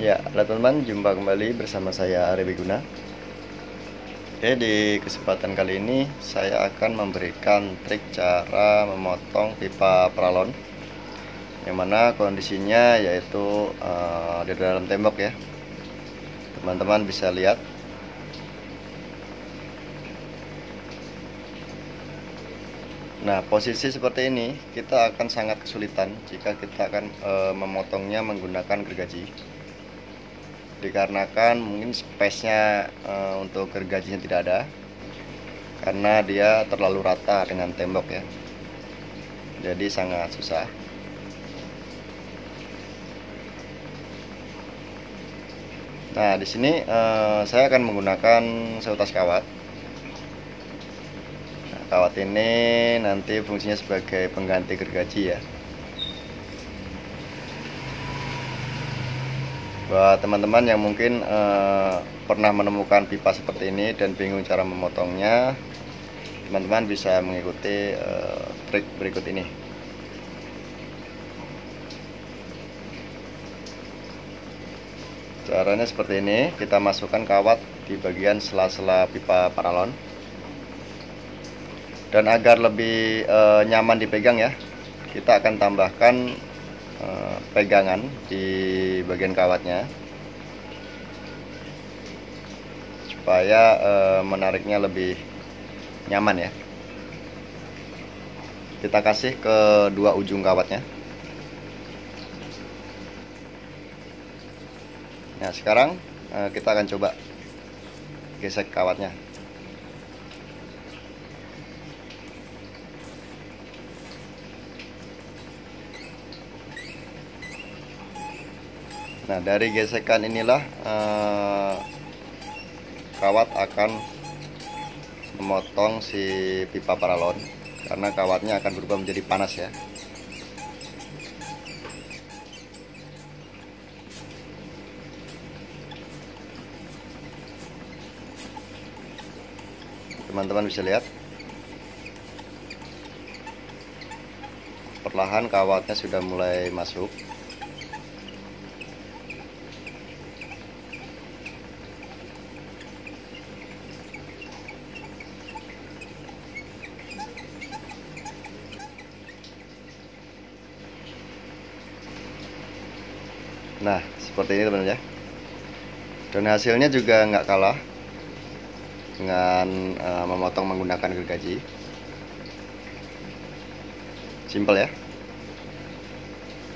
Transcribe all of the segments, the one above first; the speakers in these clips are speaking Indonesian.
Ya, halo teman-teman, jumpa kembali bersama saya Ari Biguna. Oke, di kesempatan kali ini saya akan memberikan trik cara memotong pipa paralon yang mana kondisinya yaitu uh, di dalam tembok ya. Teman-teman bisa lihat Nah, posisi seperti ini kita akan sangat kesulitan jika kita akan e, memotongnya menggunakan gergaji. Dikarenakan mungkin space-nya e, untuk gergajinya tidak ada karena dia terlalu rata dengan tembok ya. Jadi sangat susah. Nah, di sini e, saya akan menggunakan seutas kawat kawat ini nanti fungsinya sebagai pengganti gergaji ya buat teman-teman yang mungkin eh, pernah menemukan pipa seperti ini dan bingung cara memotongnya teman-teman bisa mengikuti eh, trik berikut ini. Caranya seperti ini kita masukkan kawat di bagian sela-sela pipa paralon. Dan agar lebih e, nyaman dipegang ya kita akan tambahkan e, pegangan di bagian kawatnya. Supaya e, menariknya lebih nyaman ya. Kita kasih ke dua ujung kawatnya. Nah sekarang e, kita akan coba gesek kawatnya Nah, dari gesekan inilah eh, kawat akan memotong si pipa paralon karena kawatnya akan berubah menjadi panas ya. Teman-teman bisa lihat perlahan kawatnya sudah mulai masuk Nah, seperti ini teman-teman ya. Dan hasilnya juga nggak kalah dengan uh, memotong menggunakan gergaji. Simple ya.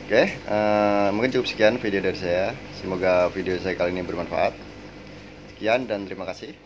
Oke, uh, mungkin cukup sekian video dari saya. Semoga video saya kali ini bermanfaat. Sekian dan terima kasih.